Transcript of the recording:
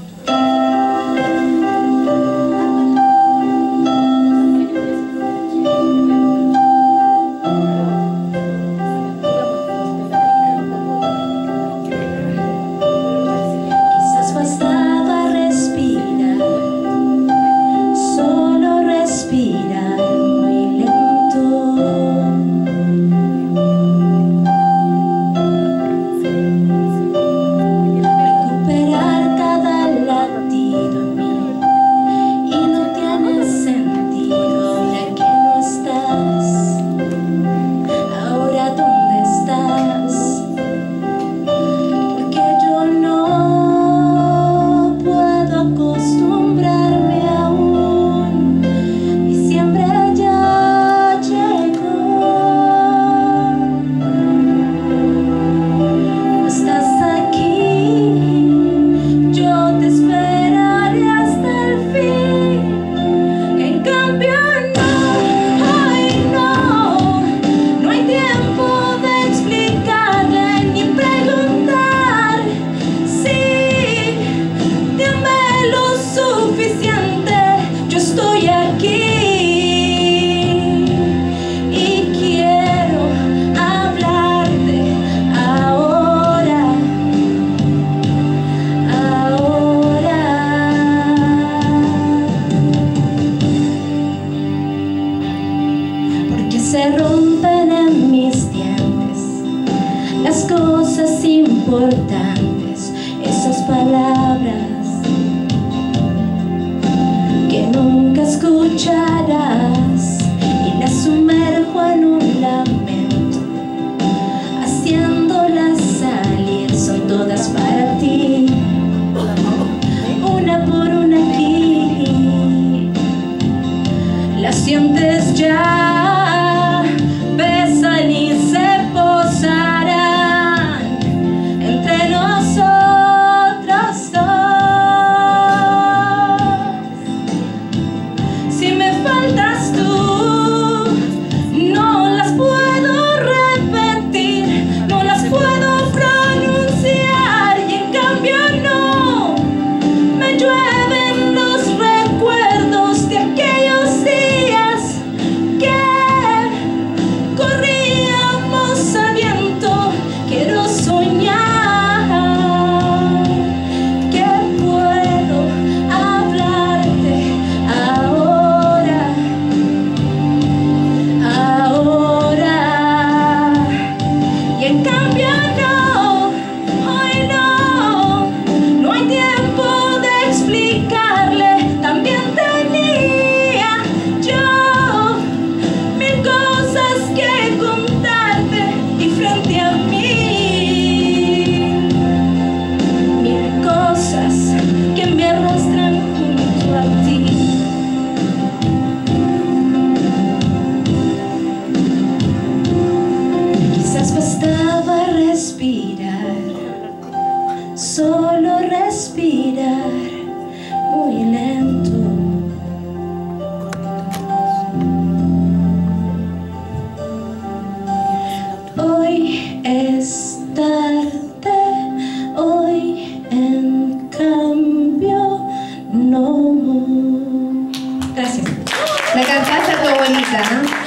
Thank you. cosas importantes, esas palabras que nunca escucharás y las sumerjo en un lamento, haciéndolas salir, son todas para ti, una por una aquí, las sientes ya. respirar, solo respirar muy lento. Hoy es tarde, hoy en cambio no. Gracias. La cantaste a tu ¿no?